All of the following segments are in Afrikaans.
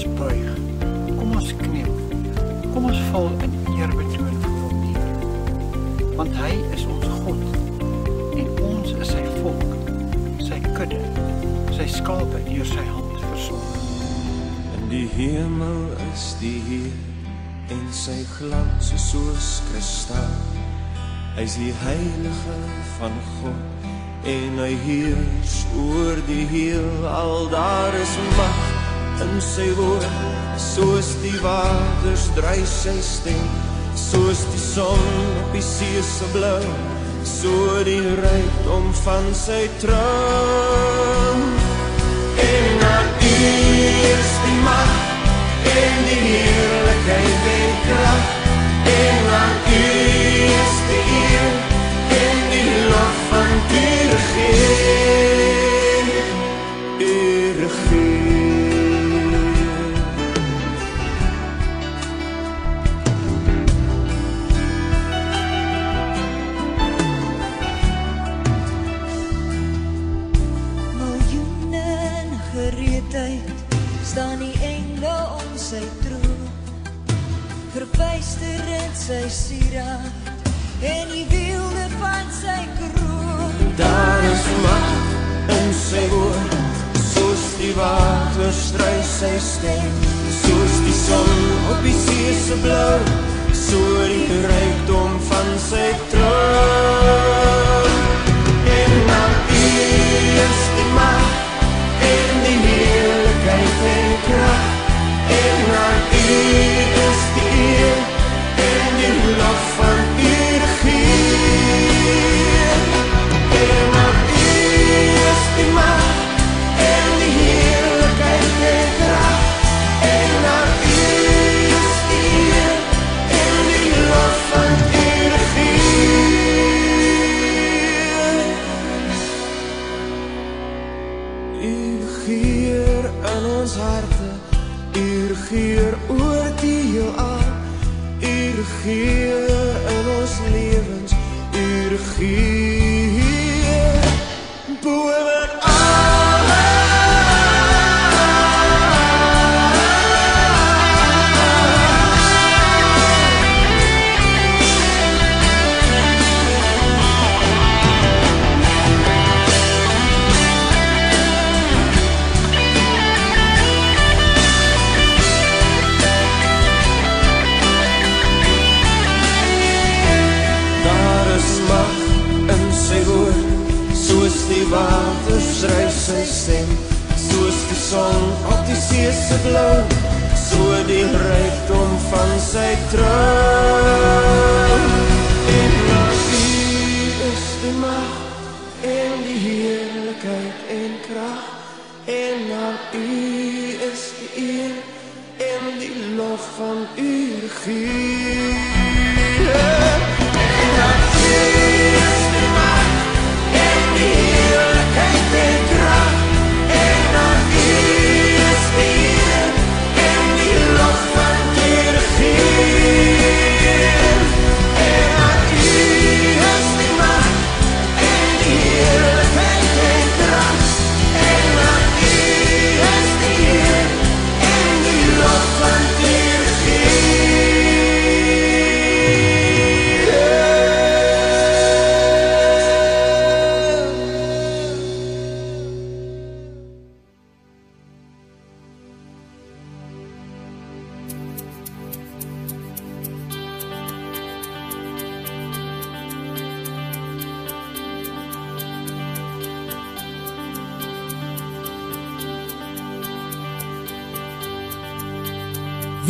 ons buig. Kom ons kniel. Kom ons val in eerbetoon voor hom neer. Want hy is ons God en ons is sy volk, sy kudde, sy skape deur sy hand versorg. In die hemel is die Heer en sy glans is soos kristal. Hy's die heilige van God en hy heers oor die heelal. Daar is mag in sy woord, soos die waters dryf sy stem, soos die son op die see se blou, so die rykdom van sy troon. En aan U is staan die engele om sy troon. Verpyster in sy sieraad en die wielde van sy kroon. Daar is mag in sy woord, soos die water stry sy stem, soos die son op die see se blou, so die rykdom van sy troon. Water skryf sy stem, soos die son op die see se blou, so die rykdom van sy troon. Aan U is die mag en die heerlikheid en krag, en aan U is die eer en die lof van U regeer.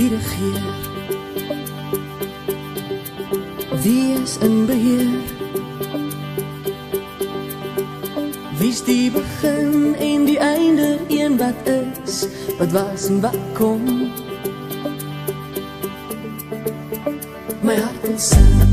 Wie regeer? Wie is in beheer? Wie's die begin en die einde, een wat is, wat was en wat kom? My hart wil sing.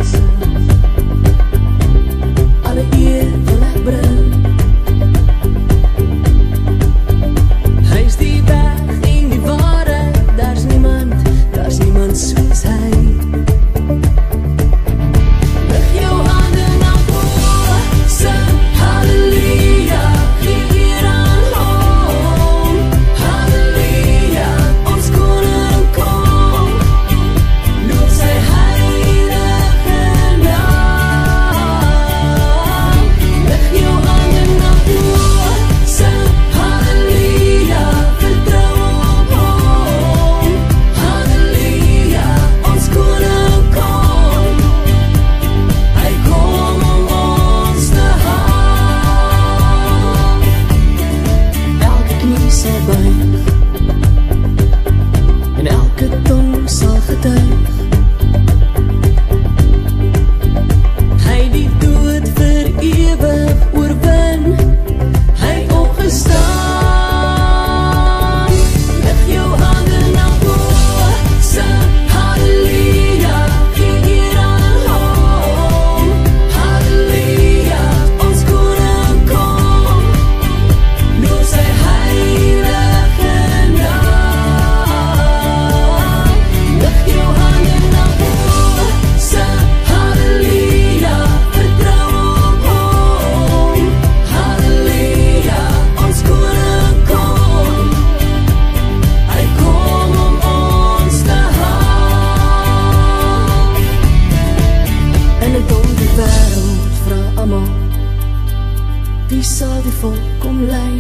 Wie sal die volk kom lei?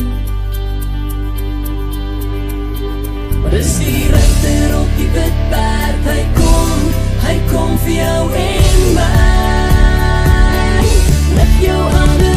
Maar dis die regter op die perd, hy kom, hy kom vir jou en my. Lig jou hande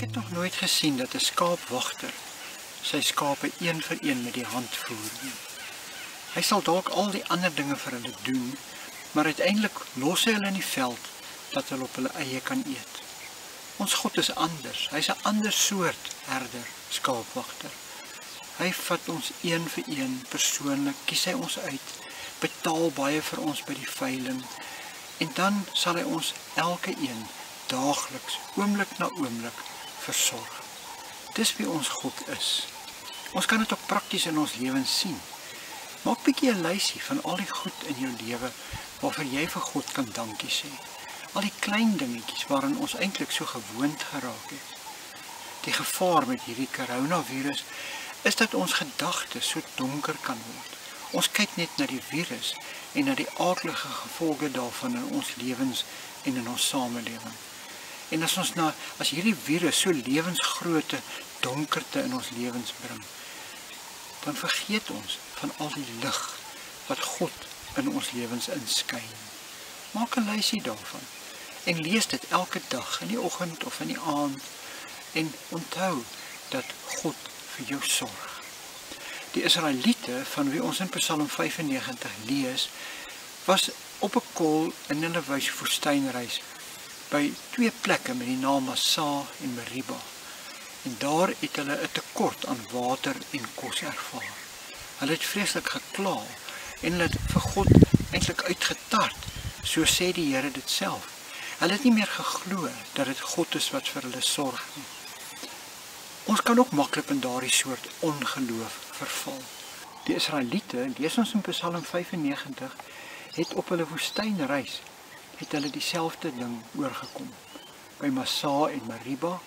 Ek het nog nooit gesien dat 'n skaapwagter sy skape een vir een met die hand voer nie. Hy sal dalk al die ander dinge vir hulle doen, maar uiteindelik los hy hulle in die veld dat hulle op hulle eie kan eet. Ons God is anders. Hy's 'n ander soort herder, skaapwagter. Hy vat ons een vir een persoonlik, kies hy ons uit, betaal baie vir ons by die veiling en dan sal hy ons elke een daagliks, oomblik na oomblik versorg. Dis wie ons God is. Ons kan dit ook prakties in ons lewens sien. Maak bietjie 'n lysie van al die goed in jou lewe waarvoor jy vir God kan dankie sê. Al die klein dingetjies waaraan ons eintlik so gewoond geraak het. Die gevaar met hierdie koronavirus is dat ons gedagtes so donker kan word. Ons kyk net na die virus en na die aardige gevolge daarvan in ons lewens en in ons samelewing. En as ons na as hierdie virus so lewensgrootte donkerte in ons lewens bring, dan vergeet ons van al die lig wat God in ons lewens inskyn. Maak 'n lysie daarvan en lees dit elke dag in die oggend of in die aand en onthou dat God vir jou sorg. Die Israeliete van wie ons in Psalm 95 lees, was op 'n kol in hulle woestynreis by twee plekke met die naam Massa en Meriba. En daar het hulle 'n tekort aan water en kos ervaar. Hulle het vreeslik gekla en hulle het vir God eintlik uitgetart, so sê die Here dit self. Hulle het nie meer geglo dat dit God is wat vir hulle sorg nie. Ons kan ook maklik in daardie soort ongeloof verval. Die Israeliete, lees ons in Psalm 95, het op hulle woestynreis het hulle dieselfde ding oorgekom. By Massa en Meriba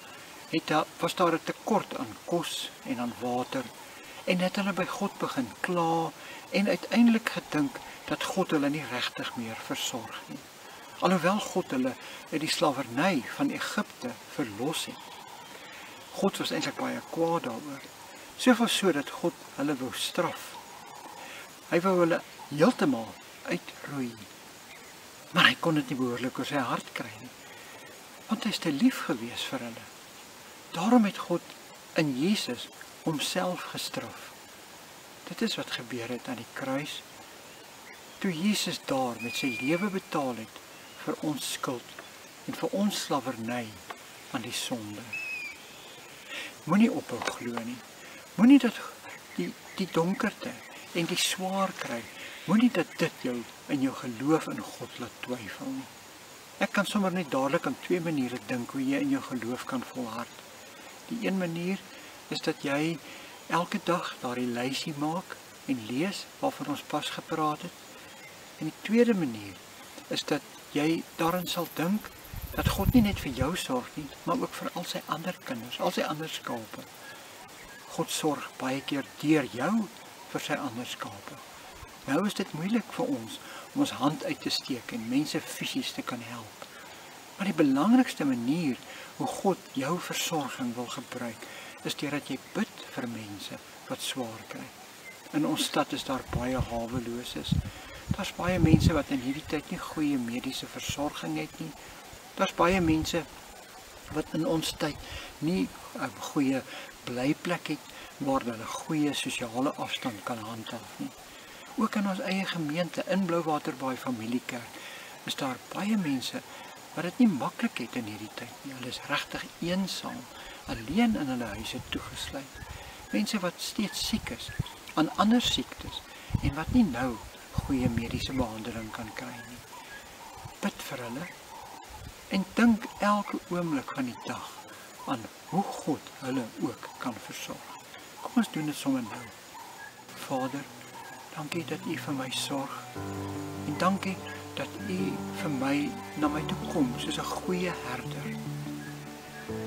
het daar was daar 'n tekort aan kos en aan water en het hulle by God begin kla en uiteindelik gedink dat God hulle nie regtig meer versorg nie. Alhoewel God hulle uit die slawerny van Egipte verlos het. God was eintlik baie kwaad daaroor. Soveel so dat God hulle wou straf. Hy wou hulle heeltemal uitroei. Maar hy kon dit nie behoorlik oor sy hart kry nie. Want hy is te lief gewees vir hulle. Daarom het God in Jesus homself gestraf. Dit is wat gebeur het aan die kruis. Toe Jesus daar met sy lewe betaal het vir ons skuld en vir ons slawerny aan die sonde. Moenie ophou glo nie. Moenie dat die die donkerte en die swaar kry, moenie dat dit jou in jou geloof in God laat twyfel nie. Ek kan sommer net dadelik aan twee maniere dink hoe jy in jou geloof kan volhard. Die een manier is dat jy elke dag daardie lysie maak en lees waarvan ons pas gepraat het. En die tweede manier is dat jy daarin sal dink dat God nie net vir jou sorg nie, maar ook vir al sy ander kinders, al sy ander skape. God sorg baie keer deur jou vir sy ander skape. Nou is dit moeilik vir ons om ons hand uit te steek en mense fisies te kan help. Maar die belangrikste manier hoe God jou versorging wil gebruik, is deurdat jy bid vir mense wat swaar kry. In ons stad is daar baie haweloses. Daar's baie mense wat in hierdie tyd nie goeie mediese versorging het nie. Daar's baie mense wat in ons tyd nie 'n goeie blyplek het waar hulle goeie sosiale afstand kan handhaaf nie. Ook in ons eie gemeente in Blouwaterbaai Familiekerk is daar baie mense wat dit nie maklik het in hierdie tyd nie. Hulle is regtig eensaam, alleen in hulle huise toegesluit. Mense wat steeds siek is aan ander siektes en wat nie nou goeie mediese behandeling kan kry nie. Bid vir hulle en dink elke oomblik van die dag aan hoe God hulle ook kan versorg. Kom ons doen dit sommer nou. Vader, dankie dat U vir my sorg. En dankie dat U vir my na my toe kom soos 'n goeie herder.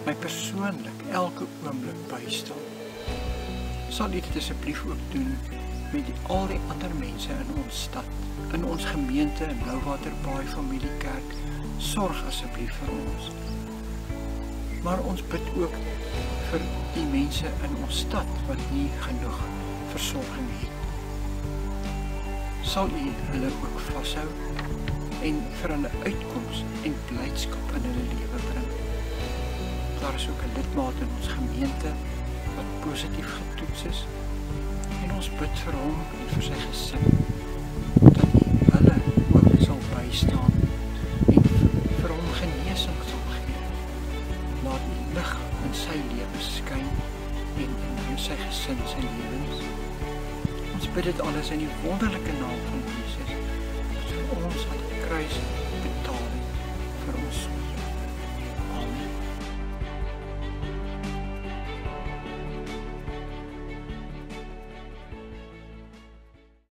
My persoonlik elke oomblik bystaan. Sal U dit asseblief ook doen met die, al die ander mense in ons stad, in ons gemeente in Blouwater Baai Familiekerk. Sorg asseblief vir ons. Maar ons bid ook vir die mense in ons stad wat nie genoeg versorging het. Sal U hulle ook vashou en vir hulle uitkoms en blydskap in hulle lewe bring. Daar is ook 'n lidmaat in ons gemeente wat positief getoets is en ons bid vir hom en vir sy gesin dat U hulle ook sal bystaan en vir hom genesing sal gee. Laat U lig in sy lewe skyn en in sy gesin se lewens. Bid dit alles in die wonderlike naam van Jesus. Wat vir ons aan die kruis